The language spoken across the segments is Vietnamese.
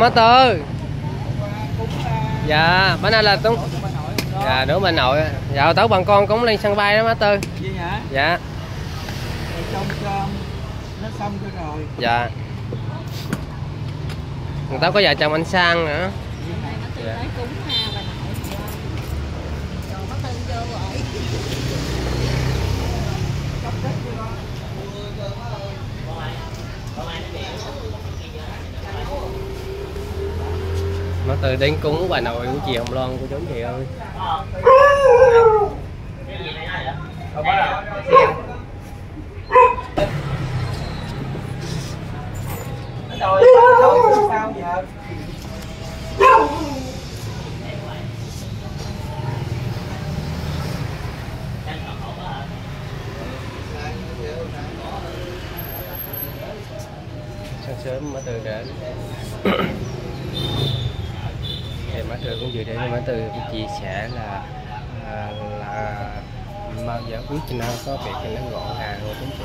má tư. Dạ bữa nay là tuấn dạ đúng bà nội. Dạ tấu bằng con cũng lên sân bay đó má tư. Dạ. Cho nó xong cho rồi. dạ. Người ta có vợ chồng anh sang nữa. Dạ. tới cúng ha bà nội rồi bắt thân vô rồi nó từ đến cúng bà nội của chị hồng loan của chú chị ơi Rồi, rồi sao giờ? sáng sớm má tư đến thì má cũng dự định má từ cũng chia sẻ là à, là mau giải quyết cho nó có việc cho nó gọn gàng rồi chính chị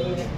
you.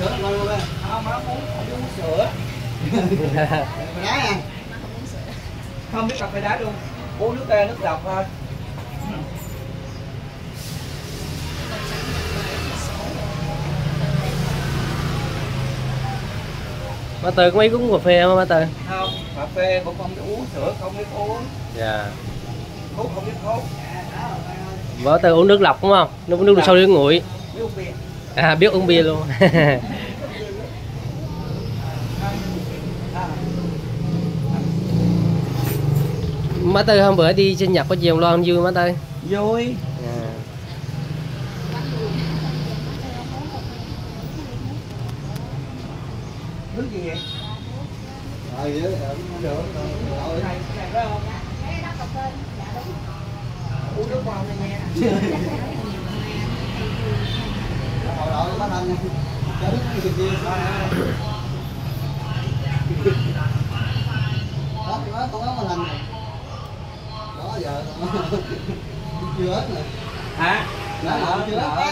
sữa rồi. Không, má muốn uống sữa. Đá nha. Không biết cà phê đá luôn. Uống nước tê, nước lọc thôi. má tư có mấy cúng cà phê không má tư Không, cà phê cũng không biết uống sữa, không biết uống. dạ Thuốc không biết thuốc. má tư uống nước lọc đúng không nước nước sôi nước nguội uống bia. À biết uống bia luôn má tư hôm bữa đi sinh nhật của chị hồng loan vui má tư vui. à. Nước gì vậy? Rồi không được. Phải không? Uống nước vào đây nghe. Hồi đội bắt anh chơi cái kia. Đó, đó, con ốc mà lành này. Đó giờ chưa hết rồi. Hả? Đó,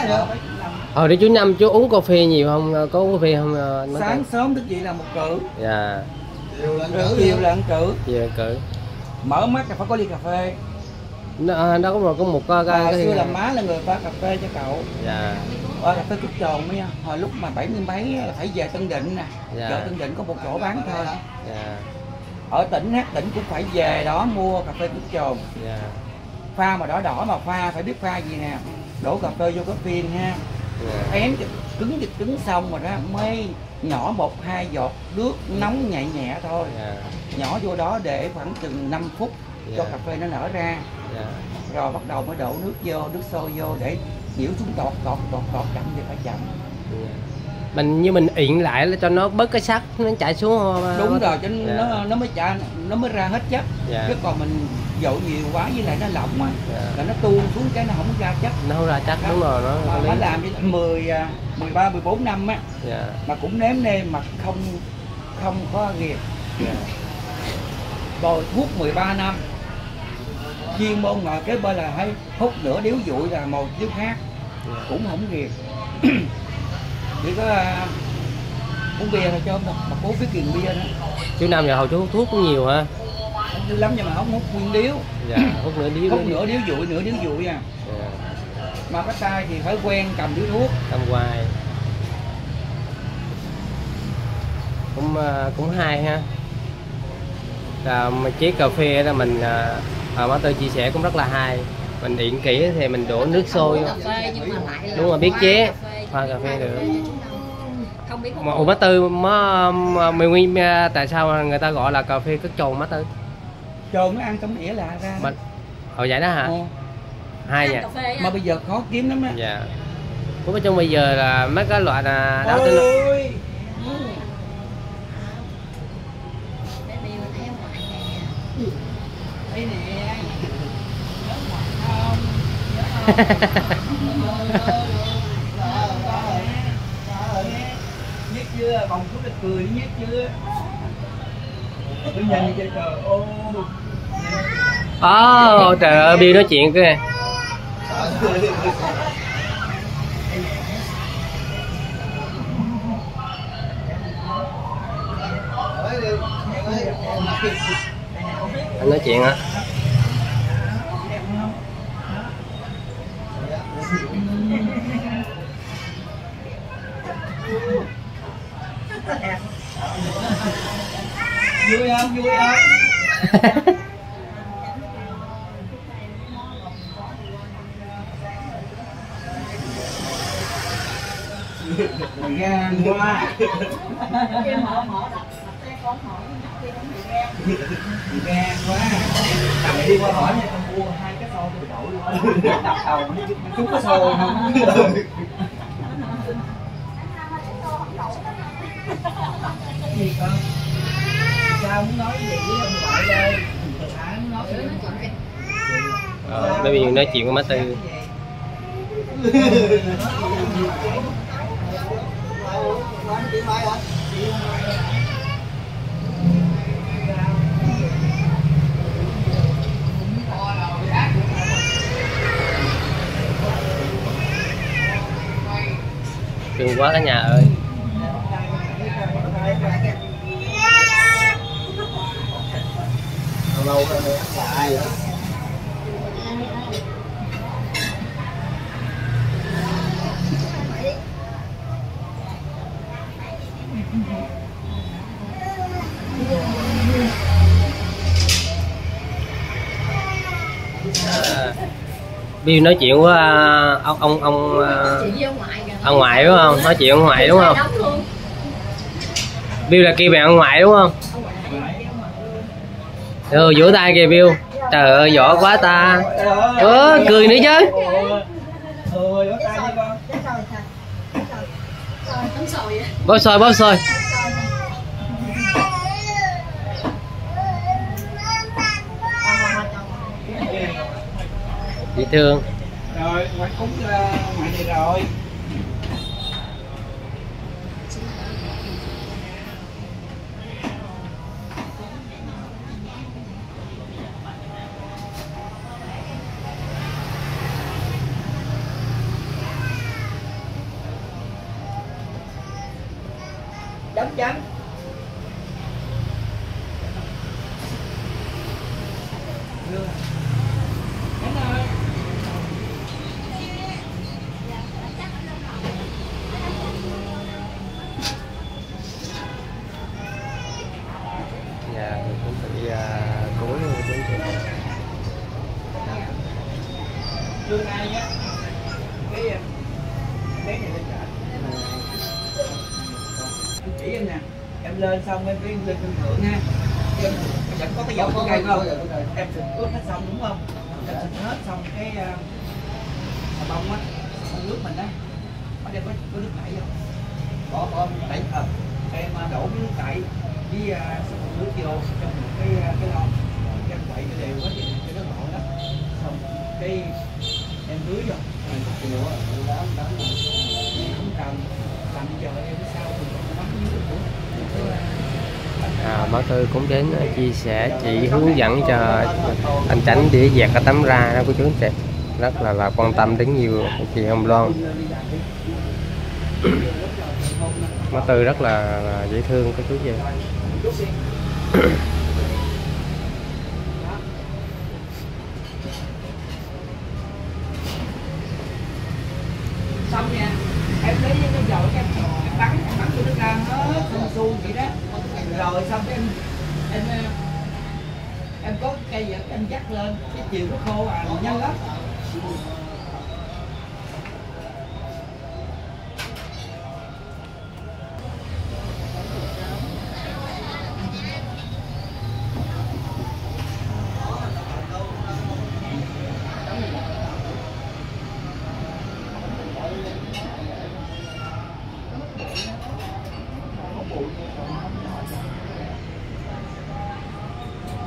đó, hồi đó chú năm chú uống cà phê nhiều không có uống cà phê không ờ, má Sáng tư sớm thức dậy là một cử, dạ Chiều lần rồi cử chiều là một cử. Mở mắt là phải có ly cà phê. nó à, nó có một có một cái Hồi cái xưa là má là người pha cà phê cho cậu. dạ Ờ, cà phê cúc tròn nha. Hồi lúc mà bảy mươi mấy là phải về Tân Định nè. Dạ. Chợ Tân Định có một chỗ bán thôi. dạ Ở tỉnh hát tỉnh cũng phải về đó mua cà phê cúc tròn. dạ Pha mà đỏ đỏ mà pha phải biết pha gì nè. Đổ cà phê vô cái phin ha. dạ Ém cho cứng thịt cứng xong rồi đó mới nhỏ một hai giọt nước nóng nhẹ nhẹ thôi. dạ Nhỏ vô đó để khoảng chừng 5 phút cho Dạ. cà phê nó nở ra. dạ Rồi bắt đầu mới đổ nước vô, nước sôi vô để nhiễu xuống tọt tọt tọt tọt chậm thì phải chậm. mình như mình ịn lại là cho nó bớt cái sắt nó chảy xuống không? đúng rồi cho dạ. nó nó mới chả nó mới ra hết chất Dạ. chứ còn mình dội nhiều quá với lại nó lỏng á Dạ. là nó tuôn xuống cái nó không ra chất nó không ra chắc đúng rồi nó mà phải làm cho 10 à, 13 14 năm á dạ mà cũng nếm nêm mà không không có nghiệt dạ bồi thuốc 13 năm chuyên môn ngồi kế bên là hay hút nửa điếu dụi là màu điếu khác cũng không ghiền chỉ có à, uống bia thôi chứ không mà cố biết ghiền bia nữa. Chú năm giờ hồi chú hút thuốc cũng nhiều hả? Không lắm nhưng mà không hút nguyên điếu. Dạ hút nửa điếu hút nửa điếu. dụi nửa điếu dụi nha. Dạ. mà bắt tay thì phải quen cầm điếu thuốc. Tâm hoài. Cũng à, cũng hay ha. Là mà chế cà phê đó mình má tư chia sẻ cũng rất là hay. Mình điện kỹ thì mình đổ nước sôi. Vô cà phê nhưng mà lại là Đúng rồi, biết chế. Pha cà phê được. không biết mà ủa má tư má mày nguyên à, tại sao người ta gọi là cà phê cất trồn má tư? Trồn nó ăn trong đĩa là ra. Mà hồi vậy đó hả? Nha cà phê mà bây giờ khó kiếm lắm á. Dạ. Cũng ở trong bây giờ là mấy cái loại là đau tin ôi Để đi mình thấy ở ngoài nè. đây nè nhớ ngoại không nhớ nhất chưa còn chút được cười nhất chưa tôi nhìn chơi trời ô Ồ, trời ơi, Bill nói chuyện kìa Anh nói chuyện hả? Vui không? Vui không? Gan quá. Gan quá. Tầm đi qua hỏi nha con mua hai cái xô tôi luôn. Đập đầu chút xô không gì con? Sao muốn nói gì với ông ngoại đây nói gì Ờ, nói chuyện với má Tư. Cưng quá cả nhà ơi. Lâu rồi lại đó à, Bill nói chuyện với à, ông ông ông à, ông ngoại kìa. ông ngoại đúng không? Nói chuyện ông ngoại đúng không? Bill là kêu bạn ông ngoại đúng không? Ừ, vỗ tay kìa Bill. Trời ơi, giỏi quá ta. Ớ ừ, cười nữa chứ. Bóp xôi, bóp xôi Dễ thương. Rồi ngoại cúng ờ, uh, ngoại này rồi. Lương nay nhá cái cái này lên trả em chỉ em nè em lên xong em đi lên sân thượng ha em vẫn có cái dấu của cây không em sụp ướt hết xong đúng không em xịt hết xong cái uh, xà bông á bông nước mình á ở đây có, có nước chảy không bỏ bông đẩy ờ em đổ cái nước chảy với uh, nước vô trong một cái uh, cái lon em quậy cái đều hết cho nó gọn đó xong cái em tưới vô rồi có em không cầm cầm chờ em còn dưới à, bác tư cũng đến ờ, chia sẻ chỉ hướng dẫn cho anh tránh để dẹt cái tấm ra đó của chú anh chị rất là là quan tâm đến nhiều chị Hồng Loan. Bác tư rất là, là dễ thương của chú chị xong nha em lấy cái dầu em em bắn em bắn cho nó ra hết xung xung vậy đó. Rồi xong em em em có cây gì em dắt lên, cái chiều nó khô à nhanh lắm.